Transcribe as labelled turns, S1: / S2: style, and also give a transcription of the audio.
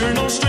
S1: You're no.